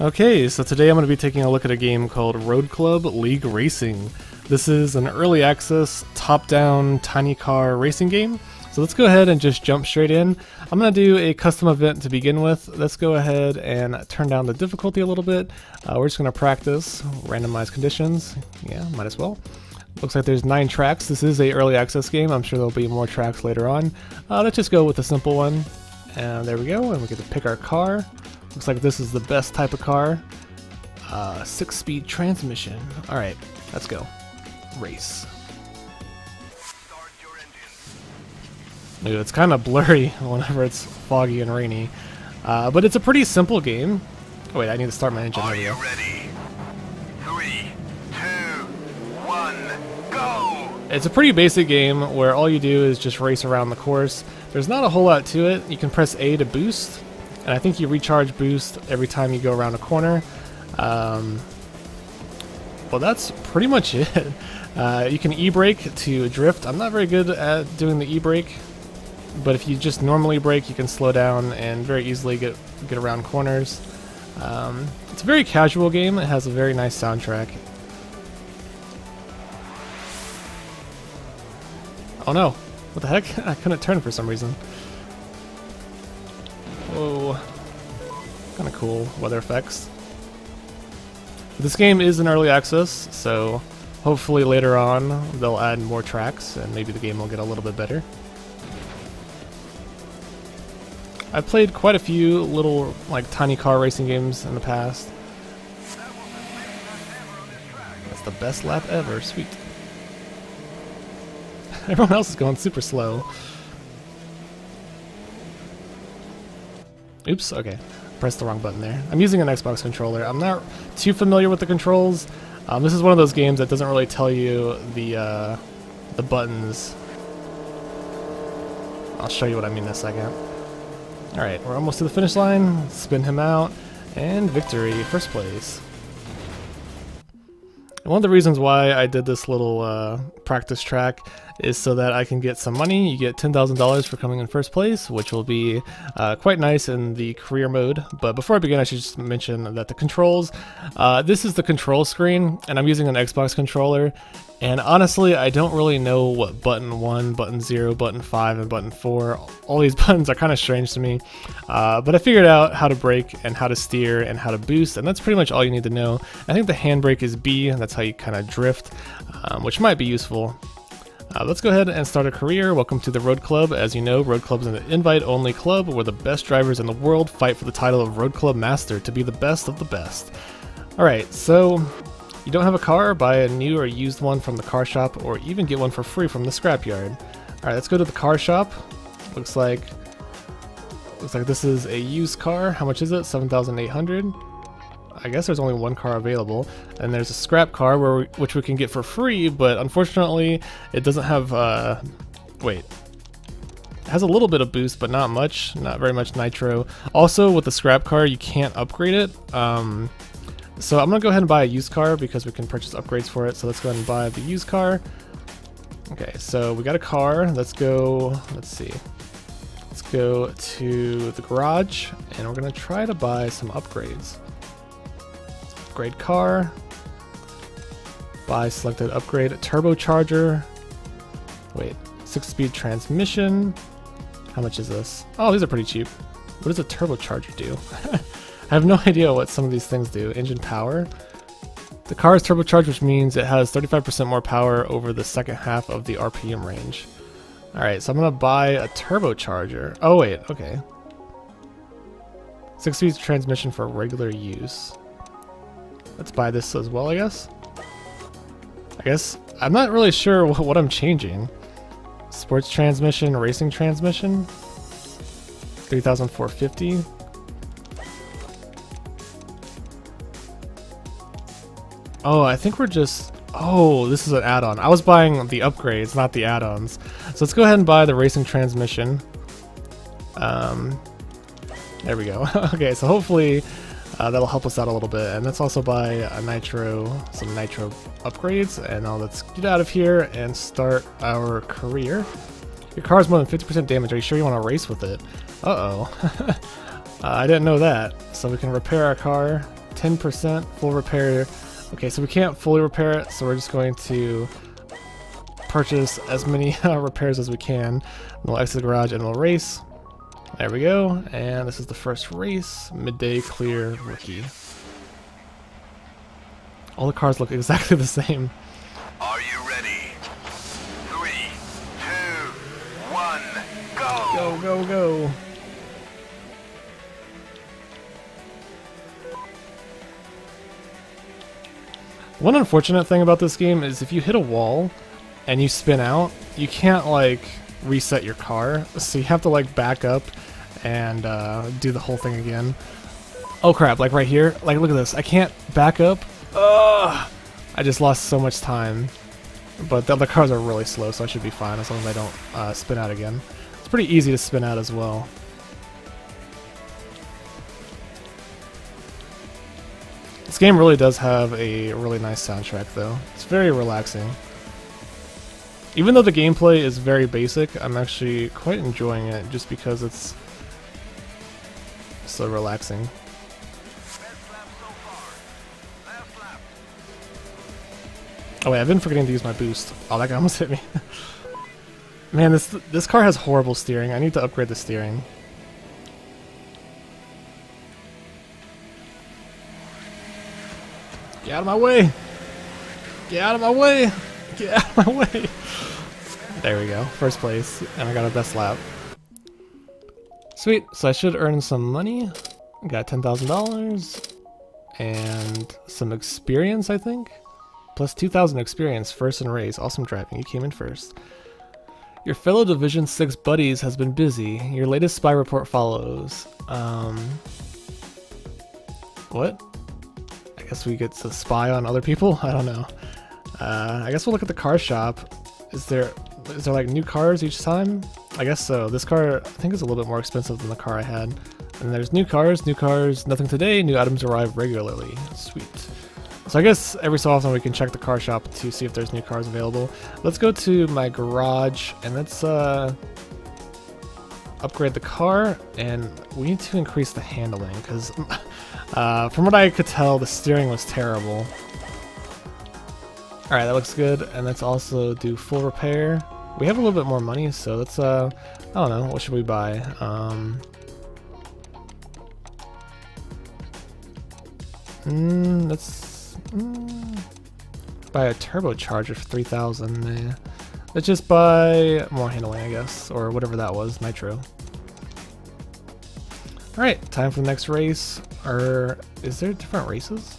Okay, so today I'm going to be taking a look at a game called Road Club League Racing. This is an early access, top-down, tiny car racing game. So let's go ahead and just jump straight in. I'm going to do a custom event to begin with. Let's go ahead and turn down the difficulty a little bit. Uh, we're just going to practice randomized conditions. Yeah, might as well. Looks like there's nine tracks. This is a early access game. I'm sure there'll be more tracks later on. Uh, let's just go with a simple one. And there we go, and we get to pick our car. Looks like this is the best type of car. Uh, Six-speed transmission. Alright, let's go. Race. Ooh, it's kind of blurry whenever it's foggy and rainy. Uh, but it's a pretty simple game. Oh, wait, I need to start my engine. Are you ready? Three, two, one, go! It's a pretty basic game where all you do is just race around the course. There's not a whole lot to it. You can press A to boost, and I think you recharge boost every time you go around a corner. Um, well, that's pretty much it. Uh, you can e-brake to drift. I'm not very good at doing the e-brake, but if you just normally brake, you can slow down and very easily get get around corners. Um, it's a very casual game. It has a very nice soundtrack. Oh no! What the heck? I couldn't turn for some reason. Kind of cool weather effects. This game is in early access, so hopefully later on they'll add more tracks and maybe the game will get a little bit better. I've played quite a few little like tiny car racing games in the past. That's the best lap ever, sweet. Everyone else is going super slow. Oops, okay. Pressed the wrong button there. I'm using an Xbox controller. I'm not too familiar with the controls. Um, this is one of those games that doesn't really tell you the uh, the buttons. I'll show you what I mean in a second. Alright, we're almost to the finish line. Spin him out. And victory, first place. One of the reasons why I did this little uh, practice track is so that I can get some money. You get $10,000 for coming in first place, which will be uh, quite nice in the career mode. But before I begin, I should just mention that the controls, uh, this is the control screen, and I'm using an Xbox controller. And honestly, I don't really know what button 1, button 0, button 5, and button 4, all these buttons are kind of strange to me. Uh, but I figured out how to brake and how to steer and how to boost, and that's pretty much all you need to know. I think the handbrake is B, and that's how you kind of drift, um, which might be useful. Uh, let's go ahead and start a career. Welcome to the Road Club. As you know, Road Club is an invite-only club where the best drivers in the world fight for the title of Road Club Master to be the best of the best. Alright, so you don't have a car, buy a new or used one from the car shop, or even get one for free from the scrapyard. Alright, let's go to the car shop. Looks like looks like this is a used car. How much is it? 7,800. I guess there's only one car available, and there's a scrap car where we, which we can get for free, but unfortunately it doesn't have. Uh, wait, it has a little bit of boost, but not much, not very much nitro. Also, with the scrap car, you can't upgrade it. Um, so I'm gonna go ahead and buy a used car because we can purchase upgrades for it. So let's go ahead and buy the used car. Okay, so we got a car. Let's go. Let's see. Let's go to the garage, and we're gonna try to buy some upgrades. Upgrade car. Buy selected upgrade turbocharger. Wait, six-speed transmission. How much is this? Oh, these are pretty cheap. What does a turbocharger do? I have no idea what some of these things do. Engine power. The car is turbocharged, which means it has 35% more power over the second half of the RPM range. Alright, so I'm gonna buy a turbocharger. Oh wait, okay. Six speed transmission for regular use. Let's buy this as well, I guess. I guess I'm not really sure what, what I'm changing. Sports transmission, racing transmission. 3450. Oh, I think we're just... Oh, this is an add-on. I was buying the upgrades, not the add-ons. So let's go ahead and buy the racing transmission. Um, there we go. okay, so hopefully uh, that'll help us out a little bit. And let's also buy a nitro, some nitro upgrades. And now let's get out of here and start our career. Your car is more than 50% damage. Are you sure you want to race with it? Uh-oh. uh, I didn't know that. So we can repair our car 10% full repair. Okay, so we can't fully repair it, so we're just going to purchase as many uh, repairs as we can. We'll exit the garage and we'll race. There we go, and this is the first race, midday clear rookie. All the cars look exactly the same. Are you ready? Three, two, one, go! Go, go, go. One unfortunate thing about this game is if you hit a wall and you spin out, you can't like reset your car. So you have to like back up and uh, do the whole thing again. Oh crap, like right here, like look at this. I can't back up. Ugh! I just lost so much time. But the other cars are really slow, so I should be fine as long as I don't uh, spin out again. It's pretty easy to spin out as well. This game really does have a really nice soundtrack though. It's very relaxing. Even though the gameplay is very basic, I'm actually quite enjoying it just because it's so relaxing. Oh wait, I've been forgetting to use my boost. Oh, that guy almost hit me. Man, this this car has horrible steering. I need to upgrade the steering. Get out of my way! Get out of my way! Get out of my way! There we go, first place, and I got a best lap. Sweet, so I should earn some money. Got $10,000 and some experience, I think? Plus 2,000 experience, first in race. Awesome driving, you came in first. Your fellow Division 6 buddies has been busy. Your latest spy report follows. Um, what? I guess we get to spy on other people? I don't know. Uh, I guess we'll look at the car shop. Is there is there like new cars each time? I guess so. This car I think is a little bit more expensive than the car I had. And there's new cars, new cars, nothing today, new items arrive regularly. Sweet. So I guess every so often we can check the car shop to see if there's new cars available. Let's go to my garage and let's uh, upgrade the car and we need to increase the handling because uh, from what I could tell the steering was terrible. Alright, that looks good and let's also do full repair. We have a little bit more money so let's, uh, I don't know, what should we buy? Um, Mm, let's mm, buy a turbocharger for 3,000. Nah. Let's just buy more handling, I guess, or whatever that was, nitro. Alright, time for the next race. Or is there different races?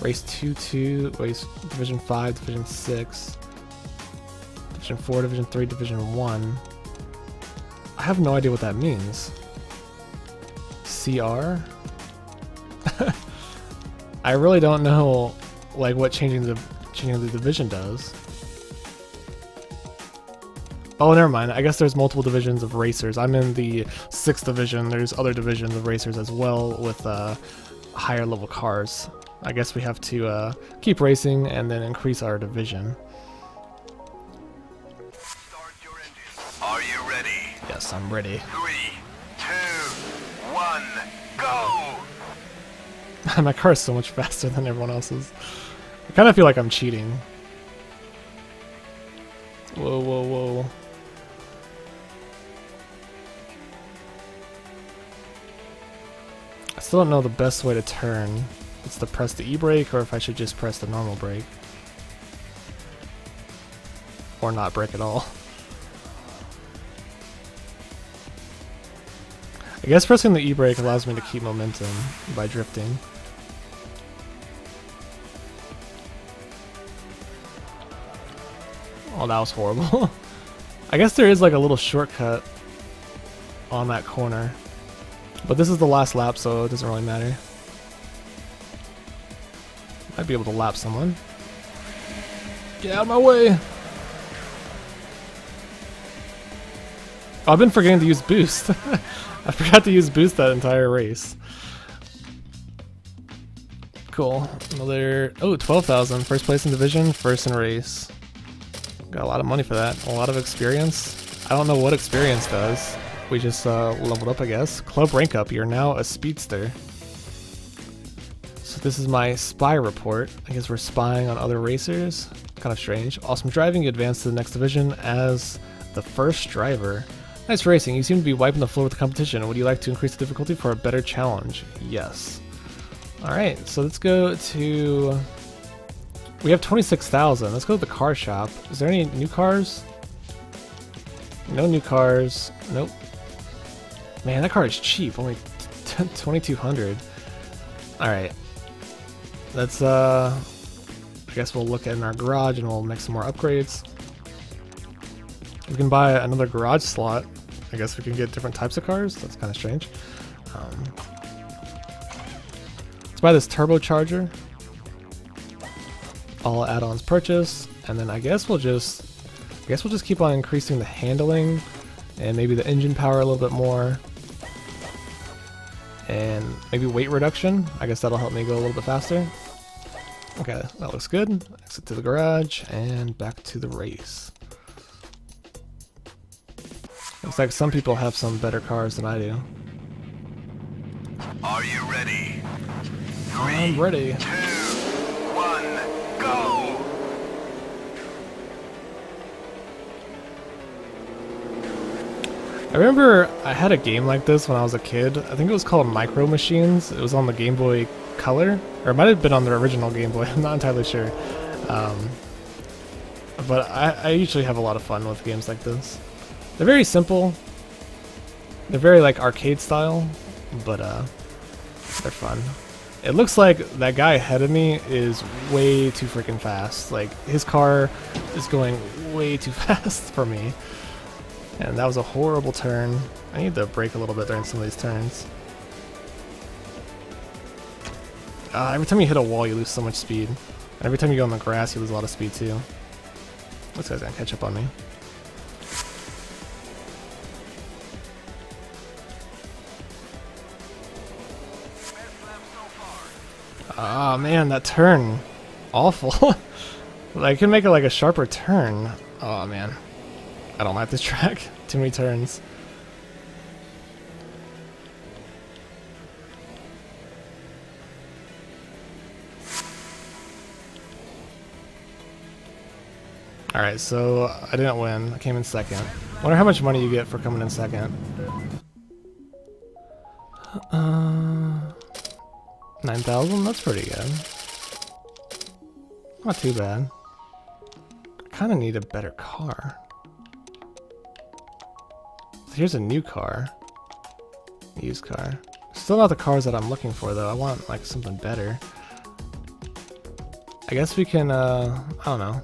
Race 2, 2, race Division 5, Division 6, Division 4, Division 3, Division 1. I have no idea what that means. CR? I really don't know like what changing the changing the division does. Oh, never mind. I guess there's multiple divisions of racers. I'm in the sixth division. There's other divisions of racers as well with uh, higher level cars. I guess we have to uh, keep racing and then increase our division. Yes, I'm ready. Three, two, one, go! My car is so much faster than everyone else's. I kind of feel like I'm cheating. Whoa, whoa, whoa. I still don't know the best way to turn. It's to press the e-brake or if I should just press the normal brake. Or not brake at all. I guess pressing the e-brake allows me to keep momentum by drifting. Oh, that was horrible. I guess there is like a little shortcut on that corner. But this is the last lap, so it doesn't really matter. Might be able to lap someone. Get out of my way! Oh, I've been forgetting to use boost. I forgot to use boost that entire race. Cool. Another... Oh, 12,000. First place in division, first in race. Got a lot of money for that. A lot of experience. I don't know what experience does. We just uh, leveled up, I guess. Club rank up. You're now a speedster. So this is my spy report. I guess we're spying on other racers. Kind of strange. Awesome driving. You advance to the next division as the first driver. Nice racing. You seem to be wiping the floor with the competition. Would you like to increase the difficulty for a better challenge? Yes. Alright, so let's go to... We have 26,000. Let's go to the car shop. Is there any new cars? No new cars. Nope. Man, that car is cheap. Only 2200 Alright. Let's, uh... I guess we'll look in our garage and we'll make some more upgrades. We can buy another garage slot. I guess we can get different types of cars. That's kind of strange. Um, let's buy this turbocharger. All add-ons purchased, and then I guess we'll just, I guess we'll just keep on increasing the handling and maybe the engine power a little bit more. And maybe weight reduction. I guess that'll help me go a little bit faster. Okay, that looks good. Exit to the garage and back to the race. Looks like some people have some better cars than I do. Are you ready? I'm ready. Two, one, go! I remember I had a game like this when I was a kid. I think it was called Micro Machines. It was on the Game Boy Color, or it might have been on the original Game Boy. I'm not entirely sure. Um, but I, I usually have a lot of fun with games like this. They're very simple. They're very like arcade style, but uh, they're fun. It looks like that guy ahead of me is way too freaking fast. Like his car is going way too fast for me. And that was a horrible turn. I need to brake a little bit during some of these turns. Uh, every time you hit a wall, you lose so much speed. And every time you go on the grass, you lose a lot of speed too. This guy's gonna catch up on me. Ah man, that turn. Awful. I can make it like a sharper turn. Oh man. I don't like this track. Too many turns. Alright, so I didn't win. I came in second. Wonder how much money you get for coming in second. Uh, 9,000? That's pretty good. Not too bad. Kind of need a better car. Here's a new car. Used car. Still not the cars that I'm looking for though. I want like something better. I guess we can, uh, I don't know.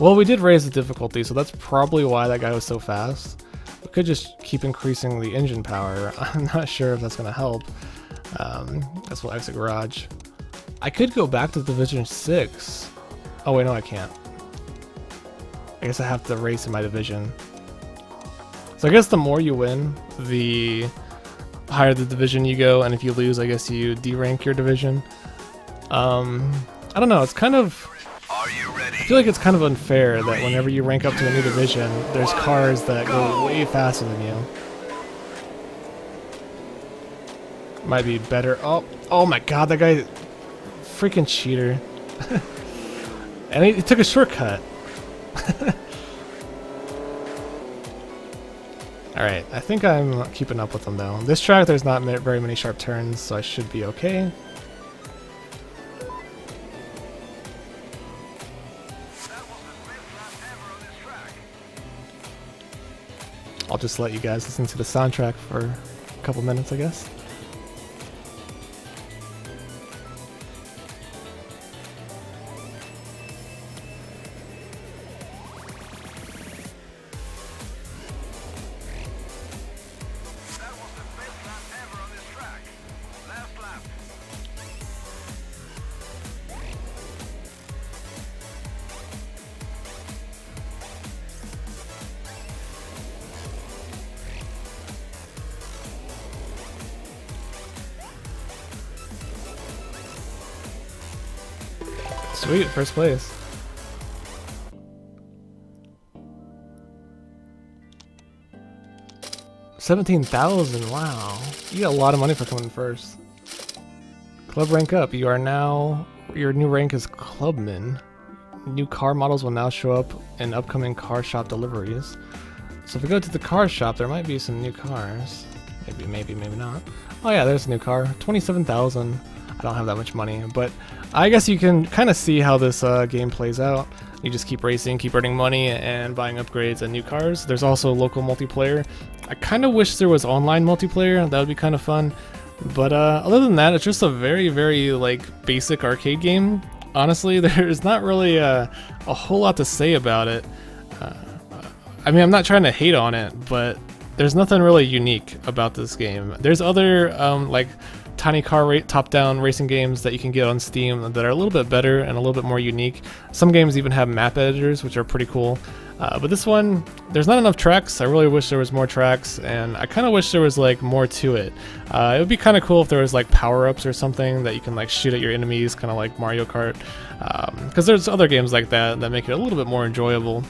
Well, we did raise the difficulty, so that's probably why that guy was so fast. We could just keep increasing the engine power. I'm not sure if that's going to help. Um, that's what exit garage. I could go back to Division 6. Oh wait, no I can't. I guess I have to race in my division. So I guess the more you win, the higher the division you go, and if you lose, I guess you derank your division. Um, I don't know, it's kind of... Are you ready? I feel like it's kind of unfair that whenever you rank up to a new division, there's cars that go way faster than you. Might be better. Oh, oh my god, that guy, freaking cheater. and he, he took a shortcut. Alright, I think I'm keeping up with them though. This track, there's not very many sharp turns, so I should be okay. I'll just let you guys listen to the soundtrack for a couple minutes, I guess. Sweet, first place. Seventeen thousand. Wow, you got a lot of money for coming first. Club rank up. You are now your new rank is clubman. New car models will now show up in upcoming car shop deliveries. So if we go to the car shop, there might be some new cars. Maybe, maybe, maybe not. Oh yeah, there's a new car. 27,000. I don't have that much money, but I guess you can kind of see how this uh, game plays out. You just keep racing, keep earning money, and buying upgrades and new cars. There's also local multiplayer. I kind of wish there was online multiplayer. That would be kind of fun. But uh, other than that, it's just a very, very like basic arcade game. Honestly, there's not really uh, a whole lot to say about it. Uh, I mean, I'm not trying to hate on it, but there's nothing really unique about this game. There's other um, like tiny car top-down racing games that you can get on Steam that are a little bit better and a little bit more unique. Some games even have map editors, which are pretty cool. Uh, but this one, there's not enough tracks. I really wish there was more tracks, and I kind of wish there was like more to it. Uh, it would be kind of cool if there was like power-ups or something that you can like shoot at your enemies, kind of like Mario Kart. Because um, there's other games like that that make it a little bit more enjoyable.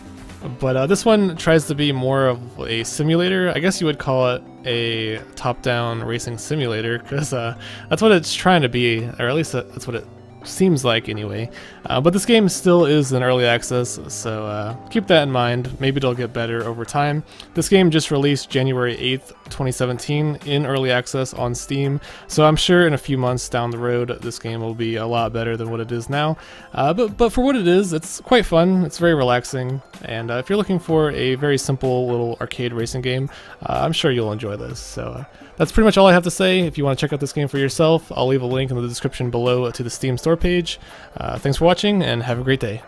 But uh, this one tries to be more of a simulator. I guess you would call it a top-down racing simulator because uh, that's what it's trying to be, or at least that's what it seems like anyway. Uh, but this game still is in early access, so uh, keep that in mind. Maybe it'll get better over time. This game just released January 8th, 2017 in early access on Steam, so I'm sure in a few months down the road this game will be a lot better than what it is now. Uh, but, but for what it is, it's quite fun, it's very relaxing, and uh, if you're looking for a very simple little arcade racing game, uh, I'm sure you'll enjoy this. So uh, that's pretty much all I have to say. If you want to check out this game for yourself, I'll leave a link in the description below to the Steam store page. Uh, thanks for watching and have a great day.